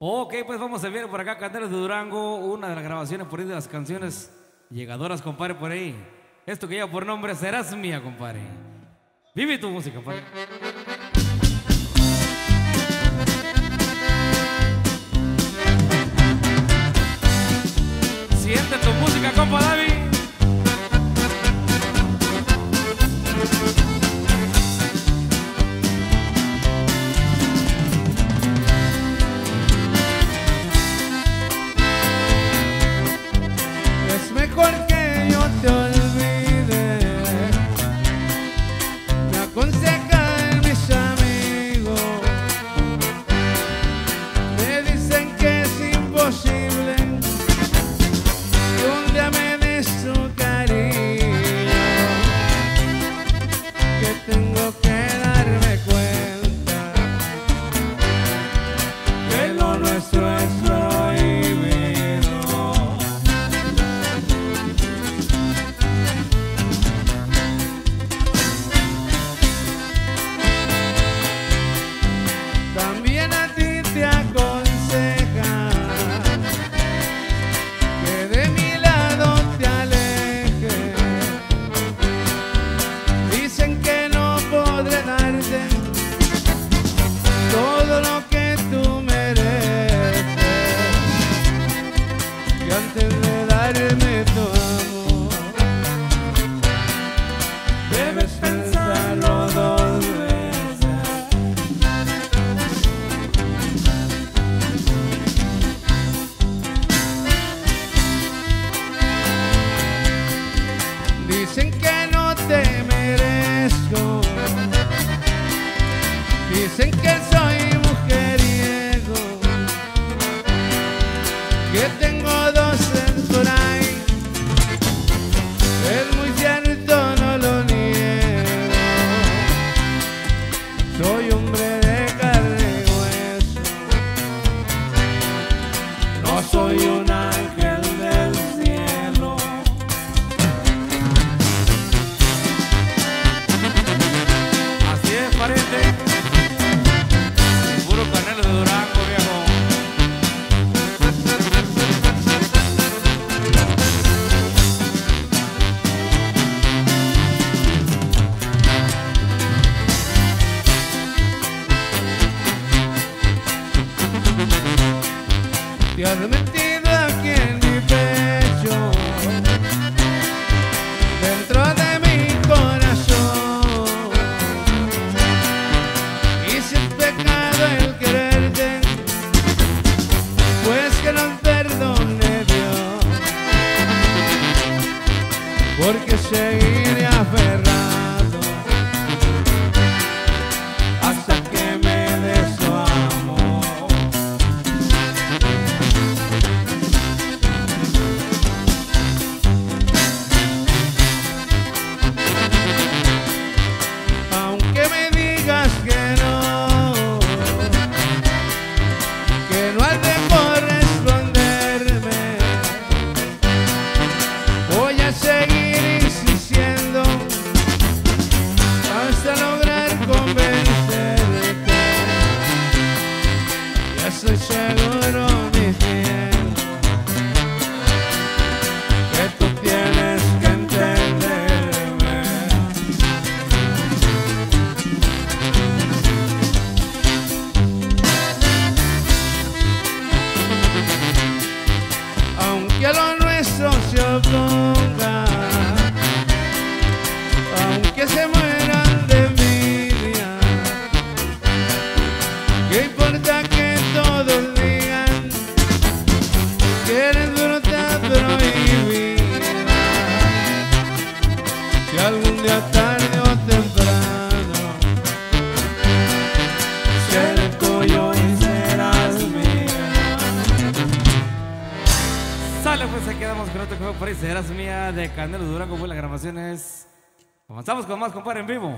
Ok, pues vamos a ver por acá Candelas de Durango, una de las grabaciones por ahí de las canciones llegadoras, compadre, por ahí. Esto que lleva por nombre Serás Mía, compadre. Vive tu música, compadre. soy hombre Metido aquí en mi pecho, dentro de mi corazón. Y si es pecado el quererte, pues que no perdone Dios, porque seguiré aferrado. Nation. tarde o temprano. El mía. Pues aquí quedamos con otro juego por ahí. Serás mía de Canelo Durango. Pues la grabación es. Comenzamos con más, compadre, en vivo.